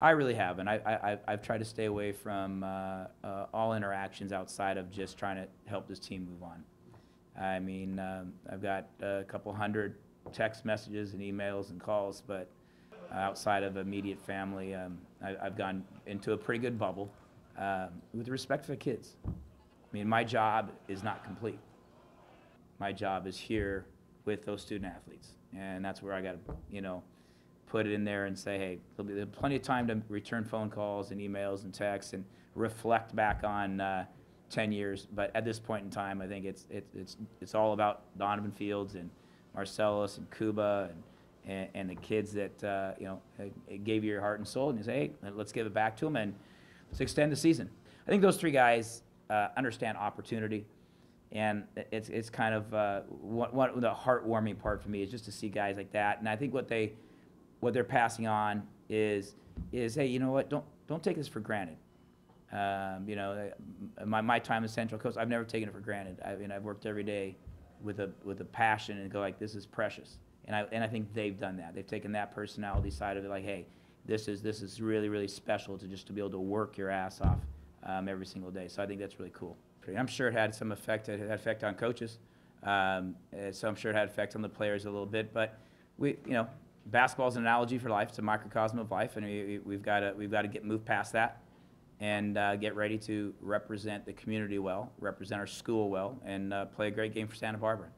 I really have, and I, I, I've- I've tried to stay away from uh, uh, all interactions outside of just trying to help this team move on. I mean, um, I've got a couple hundred text messages and emails and calls, but outside of immediate family, um, I, I've gone into a pretty good bubble um, with respect for the kids. I mean, my job is not complete. My job is here with those student athletes, and that's where I got to, you know, put it in there and say, hey, there'll be there'll plenty of time to return phone calls and emails and texts and reflect back on uh, 10 years. But at this point in time, I think it's it's it's it's all about Donovan Fields and Marcellus and Kuba and and, and the kids that uh, you know gave you your heart and soul, and you say, hey, let's give it back to them and let's extend the season. I think those three guys uh, understand opportunity. And it's, it's kind of uh, what the heartwarming part for me is just to see guys like that. And I think what they, what they're passing on is is hey, you know what? Don't don't take this for granted. Um, you know, uh, my, my time as Central Coast, I've never taken it for granted. I mean, I've worked every day with a with a passion and go like, this is precious. And I and I think they've done that. They've taken that personality side of it, like, hey, this is this is really really special to just to be able to work your ass off um, every single day. So I think that's really cool. I'm sure it had some effect. It had effect on coaches. Um, uh, so I'm sure it had effect on the players a little bit. But we, you know, basketball is an analogy for life. It's a microcosm of life, and we, we've got to we've got to get moved past that and uh, get ready to represent the community well, represent our school well, and uh, play a great game for Santa Barbara.